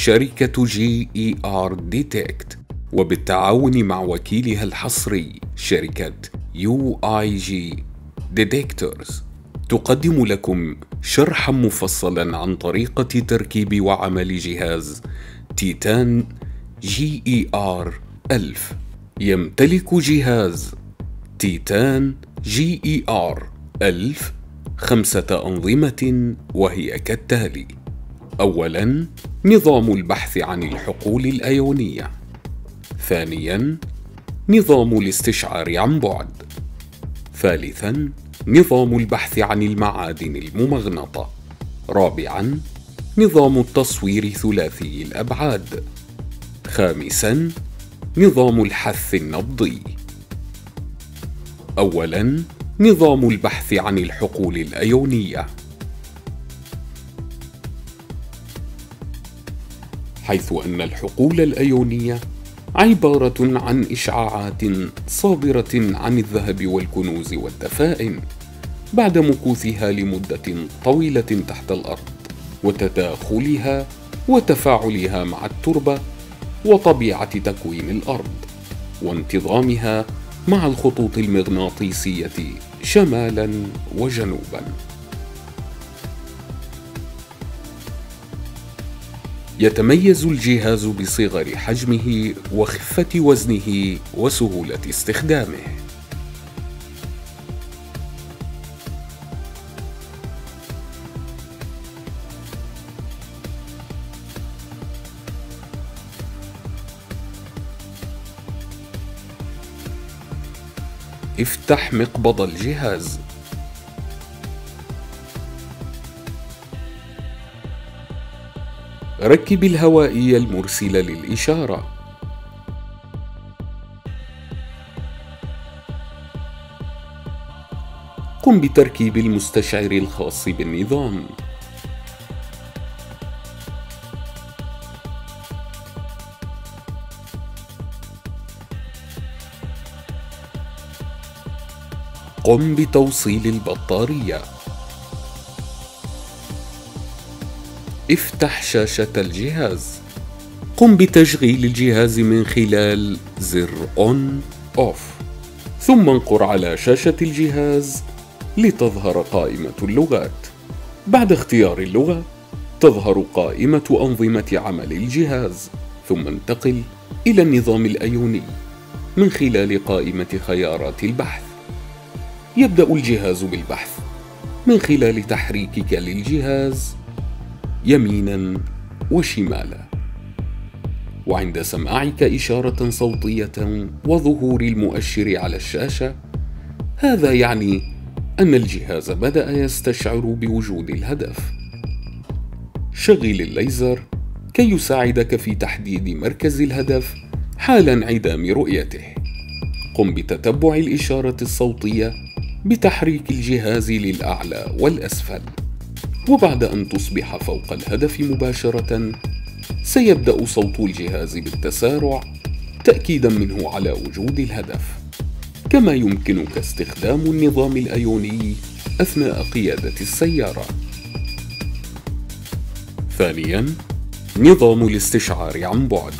شركة GER Detect وبالتعاون مع وكيلها الحصري شركة UIG Detectors تقدم لكم شرحا مفصلا عن طريقة تركيب وعمل جهاز TITAN GER 1000 يمتلك جهاز TITAN GER 1000 خمسة أنظمة وهي كالتالي: أولاً نظام البحث عن الحقول الأيونية. ثانياً نظام الاستشعار عن بعد. ثالثاً نظام البحث عن المعادن الممغنطة. رابعاً نظام التصوير ثلاثي الأبعاد. خامساً نظام الحث النبضي. أولاً نظام البحث عن الحقول الأيونية حيث أن الحقول الأيونية عبارة عن إشعاعات صادرة عن الذهب والكنوز والدفائن بعد مكوثها لمدة طويلة تحت الأرض وتداخلها وتفاعلها مع التربة وطبيعة تكوين الأرض وانتظامها مع الخطوط المغناطيسية شمالا وجنوبا. يتميز الجهاز بصغر حجمه وخفة وزنه وسهولة استخدامه. افتح مقبض الجهاز. ركب الهوائي المرسل للإشارة. قم بتركيب المستشعر الخاص بالنظام. قم بتوصيل البطارية. افتح شاشة الجهاز. قم بتشغيل الجهاز من خلال زر on off ثم انقر على شاشة الجهاز لتظهر قائمة اللغات. بعد اختيار اللغة تظهر قائمة أنظمة عمل الجهاز. ثم انتقل إلى النظام الأيوني من خلال قائمة خيارات البحث. يبدأ الجهاز بالبحث من خلال تحريكك للجهاز يمينا وشمالا. وعند سماعك إشارة صوتية وظهور المؤشر على الشاشة هذا يعني أن الجهاز بدأ يستشعر بوجود الهدف. شغل الليزر كي يساعدك في تحديد مركز الهدف حال انعدام رؤيته. قم بتتبع الإشارة الصوتية بتحريك الجهاز للأعلى والأسفل. وبعد أن تصبح فوق الهدف مباشرة سيبدأ صوت الجهاز بالتسارع تأكيدا منه على وجود الهدف. كما يمكنك استخدام النظام الأيوني أثناء قيادة السيارة. ثانيا نظام الاستشعار عن بعد.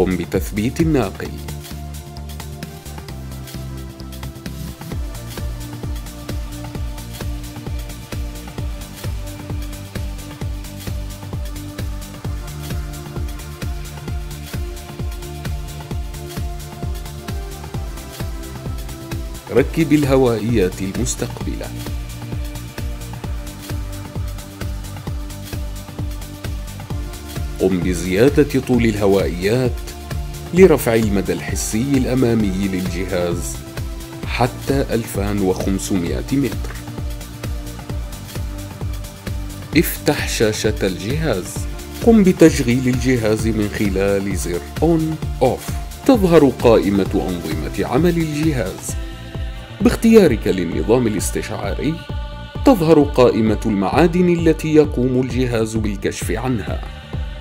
قم بتثبيت الناقل. ركب الهوائيات المستقبلة. قم بزيادة طول الهوائيات لرفع المدى الحسي الأمامي للجهاز حتى 2500 متر. افتح شاشة الجهاز. قم بتشغيل الجهاز من خلال زر On Off. تظهر قائمة أنظمة عمل الجهاز. باختيارك للنظام الاستشعاري تظهر قائمة المعادن التي يقوم الجهاز بالكشف عنها.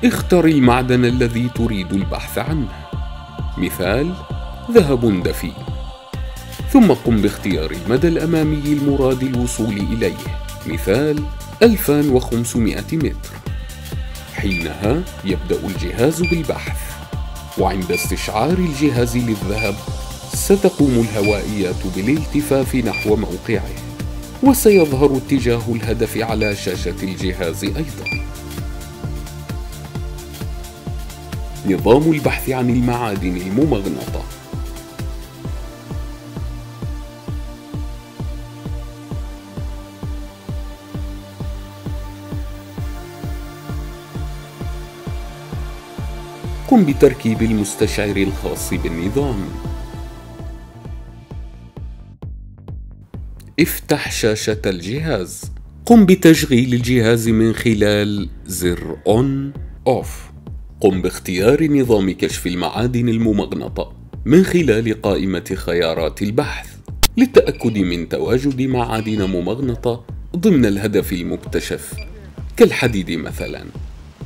اختر المعدن الذي تريد البحث عنه. مثال ذهب دفين ثم قم باختيار المدى الأمامي المراد الوصول إليه. مثال 2500 متر. حينها يبدأ الجهاز بالبحث. وعند استشعار الجهاز للذهب ستقوم الهوائيات بالالتفاف نحو موقعه. وسيظهر اتجاه الهدف على شاشة الجهاز أيضا. نظام البحث عن المعادن الممغنطة. قم بتركيب المستشعر الخاص بالنظام. افتح شاشة الجهاز. قم بتشغيل الجهاز من خلال زر On Off. قم باختيار نظام كشف المعادن الممغنطة من خلال قائمة خيارات البحث للتأكد من تواجد معادن ممغنطة ضمن الهدف المكتشف. كالحديد مثلا.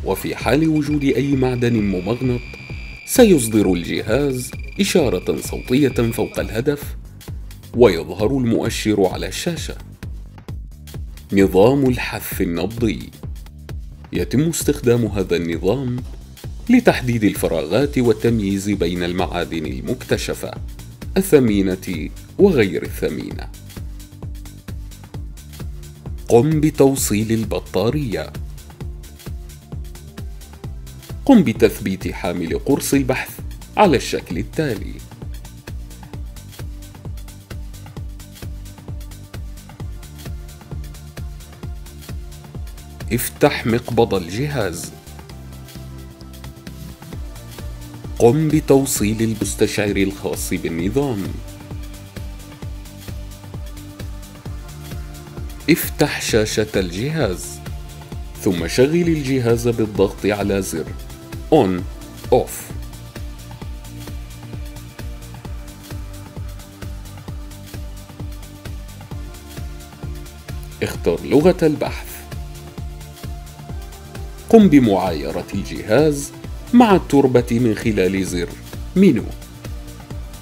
وفي حال وجود أي معدن ممغنط سيصدر الجهاز إشارة صوتية فوق الهدف ويظهر المؤشر على الشاشة. نظام الحث النبضي. يتم استخدام هذا النظام لتحديد الفراغات والتمييز بين المعادن المكتشفة الثمينة وغير الثمينة. قم بتوصيل البطارية. قم بتثبيت حامل قرص البحث على الشكل التالي. افتح مقبض الجهاز. قم بتوصيل المستشعر الخاص بالنظام. افتح شاشة الجهاز ثم شغل الجهاز بالضغط على زر On Off. اختر لغة البحث. قم بمعايرة الجهاز. مع التربة من خلال زر. مينو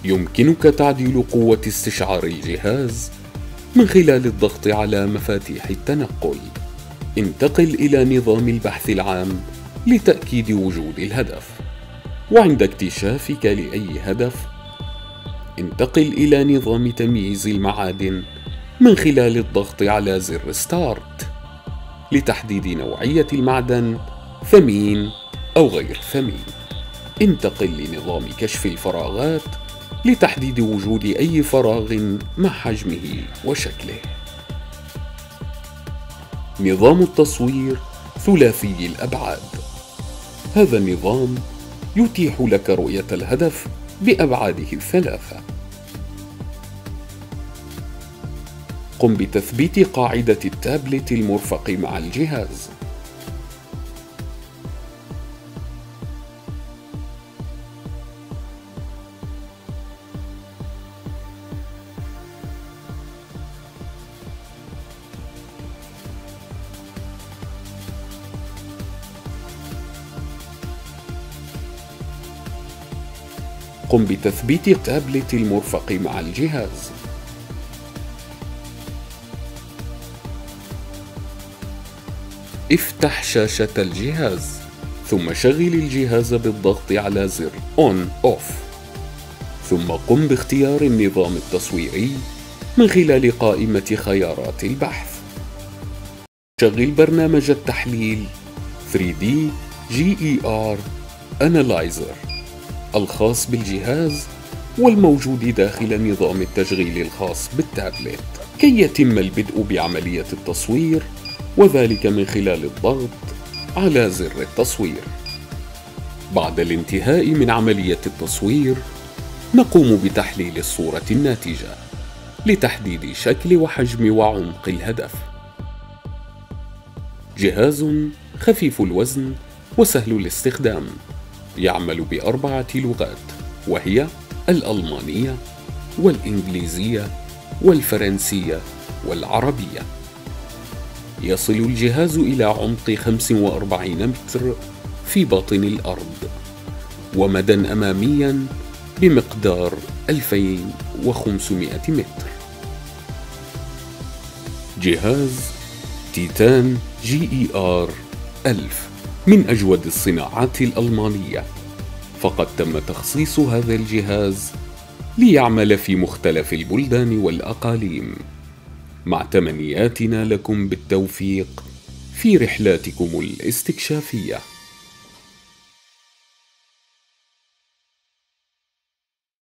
يمكنك تعديل قوة استشعار الجهاز من خلال الضغط على مفاتيح التنقل. انتقل إلى نظام البحث العام لتأكيد وجود الهدف. وعند اكتشافك لأي هدف انتقل إلى نظام تمييز المعادن من خلال الضغط على زر ستارت لتحديد نوعية المعدن ثمين أو غير ثمين. انتقل لنظام كشف الفراغات لتحديد وجود أي فراغ مع حجمه وشكله. نظام التصوير ثلاثي الأبعاد. هذا النظام يتيح لك رؤية الهدف بأبعاده الثلاثة. قم بتثبيت قاعدة التابلت المرفق مع الجهاز. قم بتثبيت التابلت المرفق مع الجهاز. افتح شاشة الجهاز ثم شغل الجهاز بالضغط على زر On Off. ثم قم باختيار النظام التصويري من خلال قائمة خيارات البحث. شغل برنامج التحليل 3D GER Analyzer. الخاص بالجهاز والموجود داخل نظام التشغيل الخاص بالتابلت. كي يتم البدء بعملية التصوير وذلك من خلال الضغط على زر التصوير. بعد الانتهاء من عملية التصوير نقوم بتحليل الصورة الناتجة لتحديد شكل وحجم وعمق الهدف. جهاز خفيف الوزن وسهل الاستخدام. يعمل بأربعة لغات وهي الألمانية والإنجليزية والفرنسية والعربية. يصل الجهاز إلى عمق 45 متر في باطن الأرض ومدى أماميا بمقدار 2500 متر. جهاز TITAN GER 1000 من أجود الصناعات الألمانية. فقد تم تخصيص هذا الجهاز ليعمل في مختلف البلدان والأقاليم. مع تمنياتنا لكم بالتوفيق في رحلاتكم الاستكشافية.